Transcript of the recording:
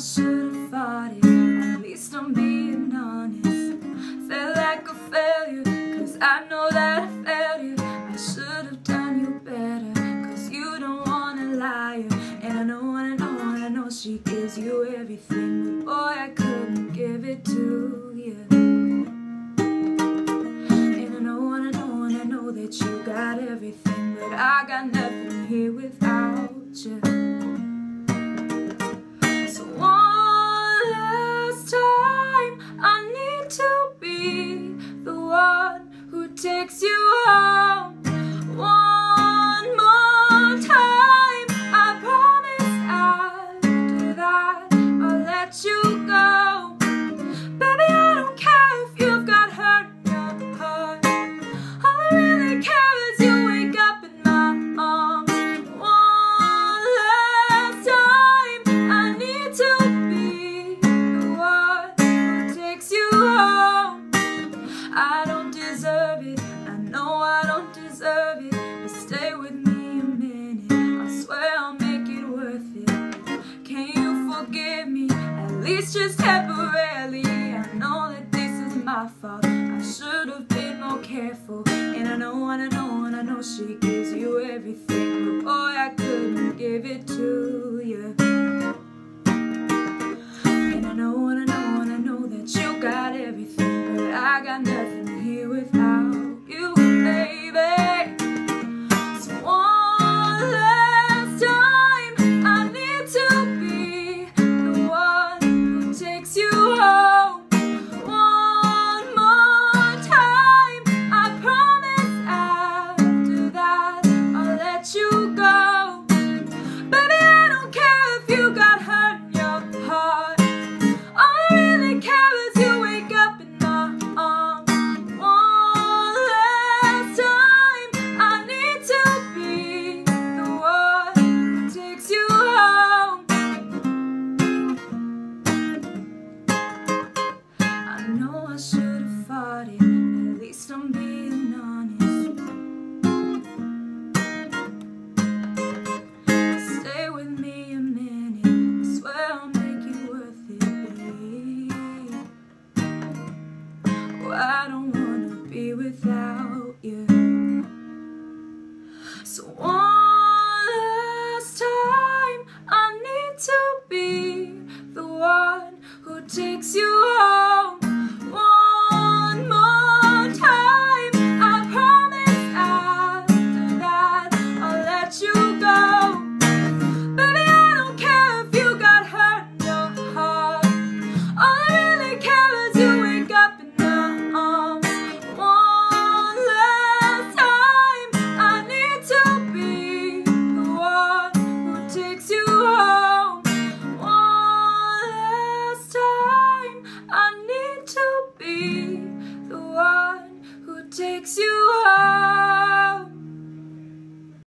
should have fought it. At least I'm being honest. Felt like a failure Cause I know that I failed you I should have done you better Cause you don't wanna lie And I know, and I know, and I know She gives you everything But boy, I couldn't give it to you And I know, and I know, and I know That you got everything But I got nothing here without you be the one who takes you forgive me, at least just temporarily. I know that this is my fault. I should have been more careful. And I know, and I know, and I know she gives you everything. But boy, I couldn't give it to you. And I know, and I know, and I know that you got everything. But I got nothing here without. So one last time, I need to be the one who takes you